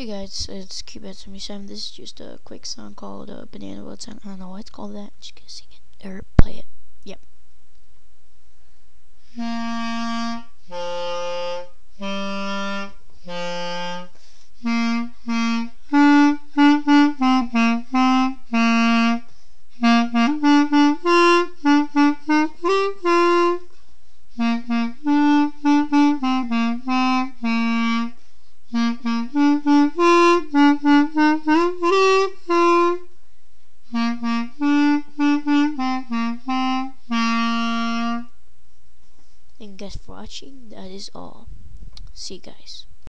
Hey guys, it's Cubed77. This is just a quick song called uh, Banana Boat Song. I don't know why it's called that. Just gonna sing it You guys for watching. That is all. See you guys.